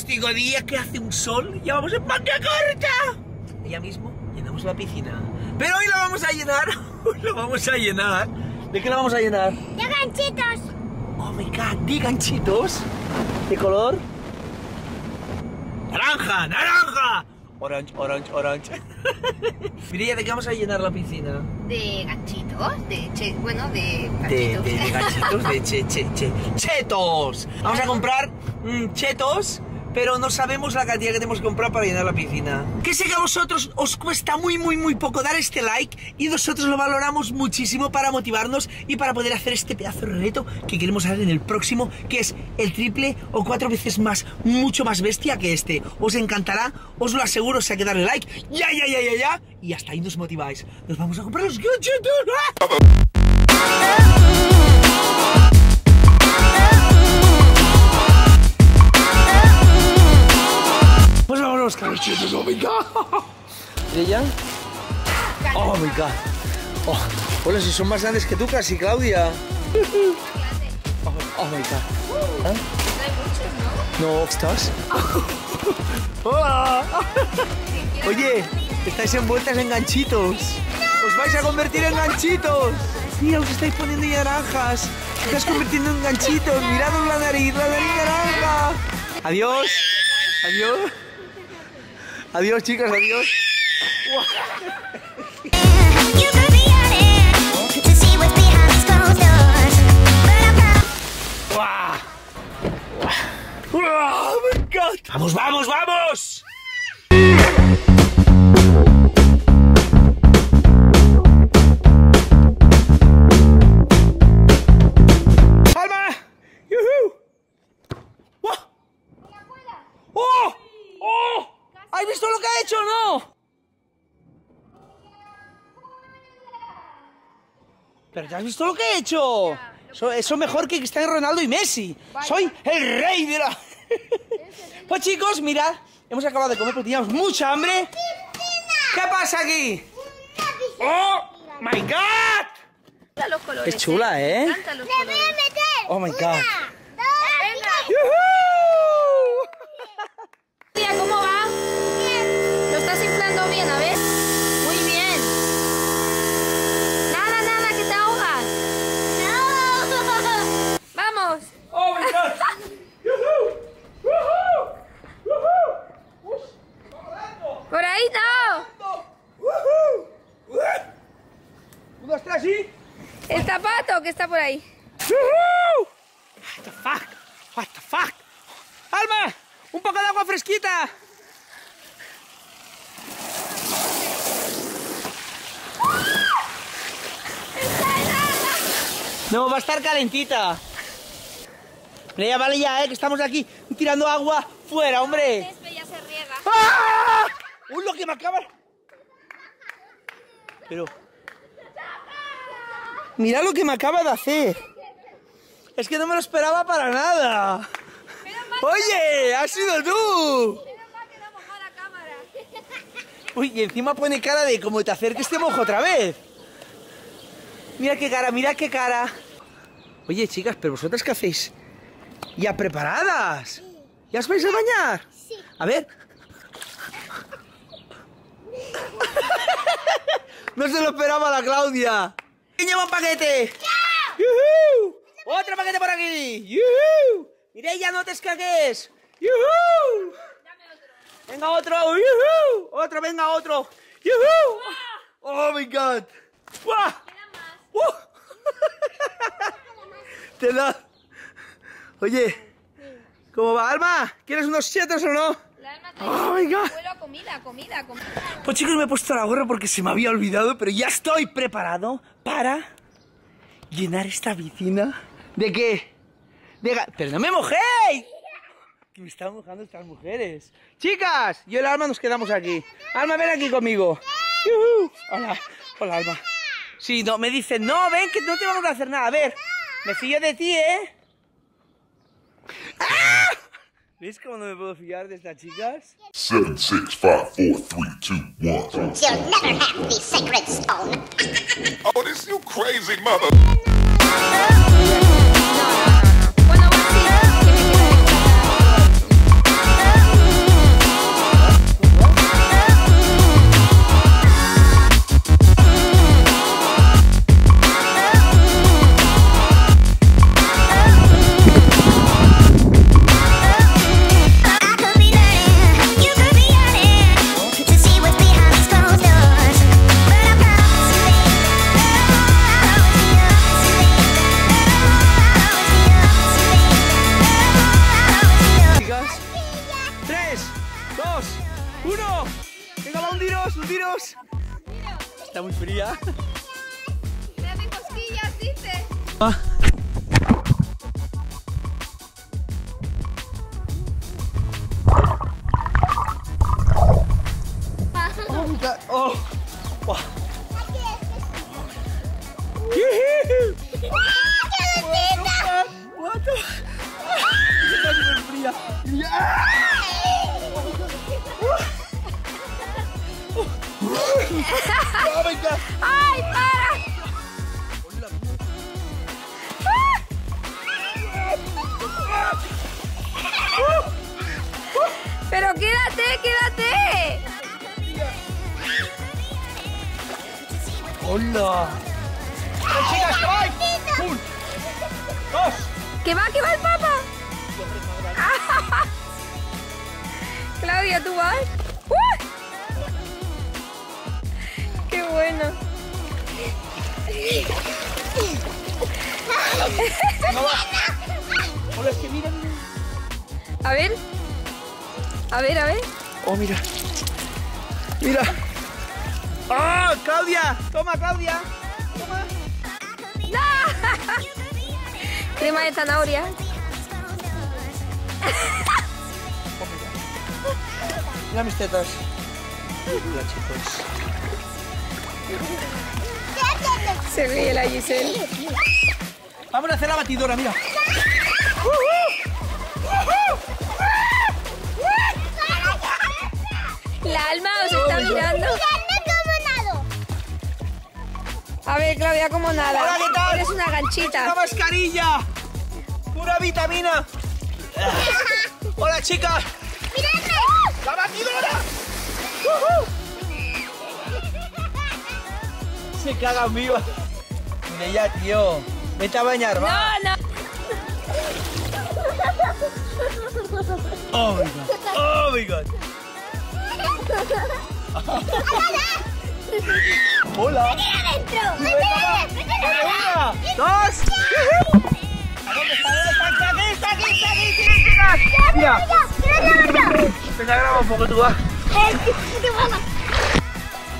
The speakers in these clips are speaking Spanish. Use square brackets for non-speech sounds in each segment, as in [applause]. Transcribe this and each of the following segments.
fantástico día que hace un sol. Ya vamos en manga corta. Ya mismo llenamos la piscina. Pero hoy la vamos a llenar. [laughs] Hoy la vamos a llenar. ¿De qué la vamos a llenar? ¡De ganchitos! Oh my god, ¿de ganchitos? ¿De color? ¡Naranja! ¡Naranja! Orange, orange, orange. [laughs] Mireia, ¿de qué vamos a llenar la piscina? De ganchitos, de che, bueno, de De, ganchitos. de, de ganchitos, de che, che, che, chetos. Vamos a comprar mm, chetos, pero no sabemos la cantidad que tenemos que comprar para llenar la piscina. Que sé que a vosotros os cuesta muy, muy, muy poco dar este like y nosotros lo valoramos muchísimo para motivarnos y para poder hacer este pedazo de reto que queremos hacer en el próximo, que es el triple o cuatro veces más, mucho más bestia que este. Os encantará, os lo aseguro, o sea que darle like, ya, ya, ya, ya, ya, y hasta ahí nos motiváis. Nos vamos a comprar los ganchitos. [laughs] Cabechitos, oh my god. ¿Y ella? Oh my god. Oh, hola, si son más grandes que tú casi, Claudia. Oh, oh my god. ¿Ah? No, ¿estás? Hola. Oye, estáis envueltas en ganchitos. Os vais a convertir en ganchitos. Mira, os estáis poniendo naranjas. Os estáis convirtiendo en ganchitos. Mirad la nariz, la nariz naranja. Adiós. Adiós. Adiós, chicas, adiós. You could be hecho o no? ¿Pero te has visto lo que he hecho? Eso, eso mejor que Cristiano Ronaldo y Messi. Soy el rey de la... [laughs] pues chicos, mirad, hemos acabado de comer porque teníamos mucha hambre. ¿Qué pasa aquí? ¡Oh, my God! Los colores. Qué chula, ¿eh? Me encantan los colores. Oh, my God. Venga. ¡Yujú! Tía, ¿cómo va? Lo inflando bien, a ver. Muy bien. Nada, nada, que te ahogas. No. [laughs] Vamos. ¡Oh, my God! [laughs] Por ahí no. ¡Wujú! ¡Uah! Un, dos, tres, y... El zapato que está por ahí. What the fuck? What the fuck? ¡Alma! ¡Un poco de agua fresquita! No, va a estar calentita. Ya, vale ya, eh, que estamos aquí tirando agua fuera, hombre. Césped ya se riega. ¡Ah! ¡Uy, lo que me acaba! Pero... Mira lo que me acaba de hacer. Es que no me lo esperaba para nada. Oye, has sido tú. Uy, y encima pone cara de como te acerques te mojo otra vez. Mira qué cara, mira qué cara. Oye, chicas, pero vosotras qué hacéis? Ya preparadas. ¿Ya os vais a bañar? Sí. A ver. No se lo esperaba la Claudia. ¿Quién lleva un paquete? ¡Yujú! ¡Otro paquete por aquí! ¡Yujú! Mireia, no te escaques. ¡Yujú! Venga otro. ¡Yujú! Otro, venga otro. ¡Yujú! ¡Oh, my God! ¡Buah! ¡Uh! [laughs] Te da. Oye, ¿cómo va, Alma? ¿Quieres unos chetos o no? La alma Oh, my God. Vuelo a comida, comida, comida. Pues chicos, me he puesto la gorra porque se me había olvidado, pero ya estoy preparado para llenar esta piscina. ¿De qué? De ¡Pero no me mojéis! Que me están mojando estas mujeres. Chicas, yo y la Alma nos quedamos aquí. Alma, ven aquí conmigo. Hola, hola, Alma. Sí, no, me dicen, no, ven que no te vamos a hacer nada. A ver, me fío de ti, ¿eh? ¡Ah! ¿Ves cómo no me puedo fiar de estas chicas? Seven, six, five, four, three, two, one. You'll never have the sacred stone. [laughs] Oh, this you crazy mother. Pero quédate, quédate. Hola. ¡Eh, chicas, que vais! ¡Un! ¡Dos! ¿Que va, que va el papa? Claudia, ¿tú vas? ¡Uh! ¡Qué bueno! ¡No va! Hola, es que. A ver. A ver, a ver. Oh, mira. Mira. ¡Ah, Claudia! Toma, Claudia. Toma. [laughs] Crema de zanahoria. Mira mis tetas. Mira, chicos. Se ríe la Giselle. Vamos a hacer la batidora, mira. La alma os está mirando. A ver, Claudia, como nada. Hola, ¿qué tal? Eres una ¡Una ganchita. mascarilla! ¡Pura vitamina! [laughs] ¡Hola, chicas! ¡La batidora! [laughs] Se cagan viva. Ya, tío. Vete a bañar, va. No, no. Oh my god. Oh my god. Hola. Una, dos. ¿A dónde está? ¿Dónde está? Aquí, está aquí, está aquí, sí, chicas. Mira. Venga, graba un poco tú, va.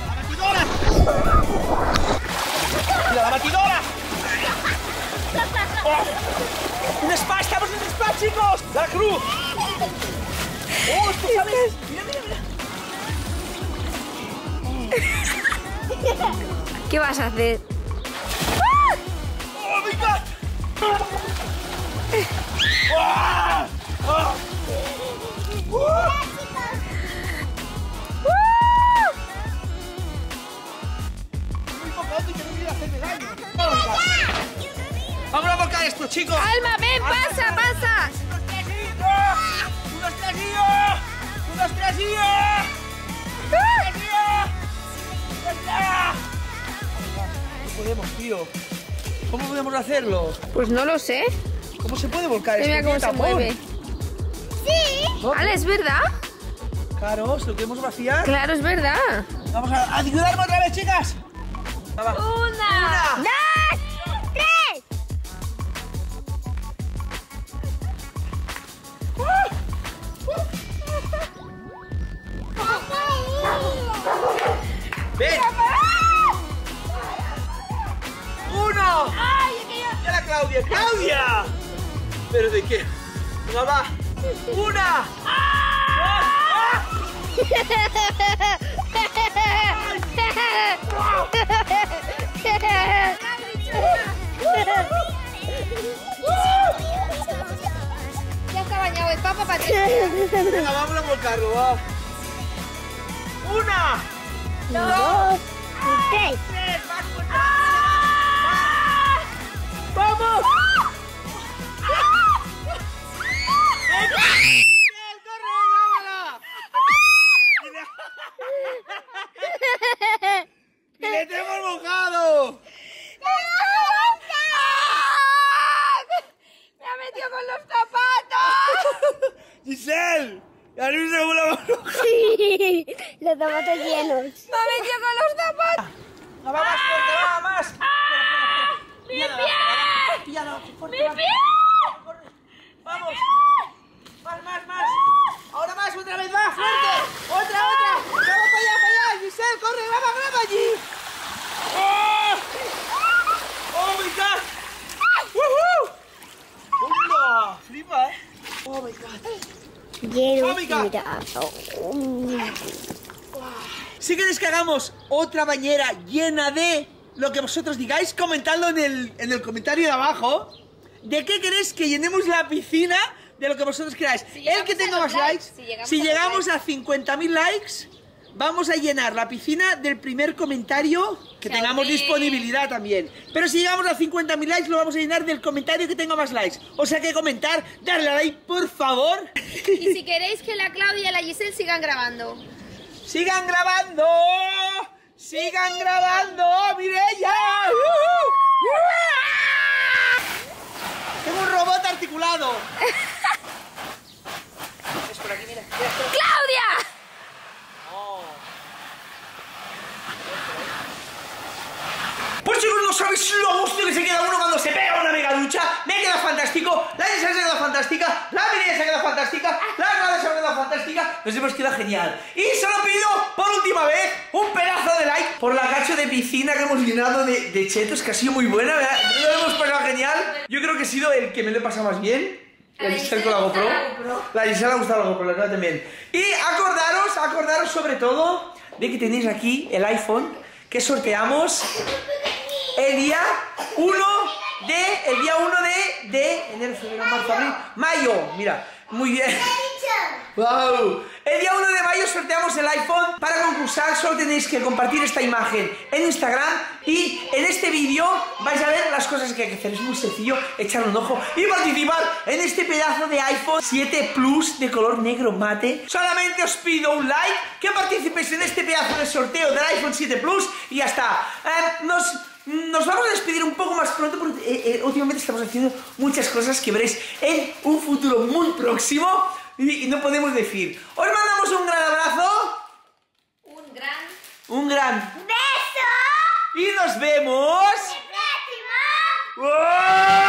¡La batidora! ¡Mira, la batidora! [laughs] ¡Oh! ¡Un spa! ¡Estamos en un spa, chicos! ¡La cruz! ¡Oh, esto sabes! ¡Mira, mira, mira! ¿Qué vas a hacer? ¡Oh, my God! [laughs] ¡Ah! ¡Ah! ¡Uh! Vamos a volcar esto, chicos. Alma, ven, pasa, pasa. ¡Unos tresillos! ¡Unos tresillos! ¡Unos tresillos! No podemos, tío. ¿Cómo podemos hacerlo? Pues no lo sé. ¿Cómo se puede volcar esto? Mira cómo se mueve. ¿No? Ale, ¿es verdad? Claro, si lo queremos vaciar. Claro, es verdad. Vamos a ayudarme otra vez, chicas. Va, va. Una. Una. ¡Ven! ¡Uno! ¡Y a la Claudia! ¡Claudia! ¿Pero de qué? Va. ¡Una! ¡Dos! [laughs] ¡Ah! Ya está bañado el papa para ti. Venga, vamos a volcarlo, va. ¡Una! Dos, tres. ¡Tres! de zapatos llenos. [laughs] ¡Me los zapatos! ¡No va más fuerte, va más! ¡Ah! ¡Mi pie! ¡Mi pie! ¡Vamos! ¡Más, más, más! ¡Ahora más, otra vez, más! ¡Ah! ¡Fuerte! ¡Otra, otra! ¡Ah! ¡Vamos para allá, para allá! Corre! ¡Vamos, allí! ¡Ah! ¡Oh! My God! ¡Woohoo! Eh. ¡Oh, my God! Oh, my God. Si queréis que hagamos otra bañera llena de lo que vosotros digáis, comentadlo en el, en el comentario de abajo. ¿De qué queréis que llenemos la piscina? De lo que vosotros queráis. Si el que tenga más likes, likes, si si llegamos, a a 50.000 likes, vamos a llenar la piscina del primer comentario que tengamos disponibilidad también. Pero si llegamos a 50.000 likes, lo vamos a llenar del comentario que tenga más likes. O sea que comentar, darle a like, por favor. Y si queréis que la Claudia y la Giselle sigan grabando. ¡Sigan grabando! ¡Sigan grabando! ¡Mireya! Tengo un robot articulado. es por aquí, mira. mira, espera. ¡Claudia! Pues chicos, no sabéis lo gusto que se queda uno se pega una mega ducha. Me queda fantástico. La Isabel se ha quedado fantástica. La Mireia se ha quedado fantástica. La Clara se ha quedado fantástica. Nos hemos quedado genial. Y solo pido, por última vez, un pedazo de like por la cacho de piscina que hemos llenado de, de chetos, que ha sido muy buena. ¿verdad? Lo hemos pasado genial. Yo creo que he sido el que me lo he pasado más bien. La El Giselle con la GoPro. la GoPro. La Giselle le ha gustado la GoPro, la Clara también. Y acordaros, acordaros sobre todo de que tenéis aquí el iPhone que sorteamos el día 1 de. El día 1 de. de enero, febrero, marzo, abril, mayo. Mira, muy bien. ¡Wow! El día 1 de mayo sorteamos el iPhone. Para concursar solo tenéis que compartir esta imagen en Instagram y en este vídeo vais a ver las cosas que hay que hacer. Es muy sencillo, echar un ojo y participar en este pedazo de iPhone 7 Plus de color negro mate. Solamente os pido un like, que participéis en este pedazo de sorteo del iPhone 7 Plus y ya está. Eh, nos... Nos vamos a despedir un poco más pronto porque eh, eh, últimamente estamos haciendo muchas cosas que veréis en un futuro muy próximo y, no podemos decir. Os mandamos un gran abrazo. Un gran. Un gran. Beso. Y nos vemos. El próximo.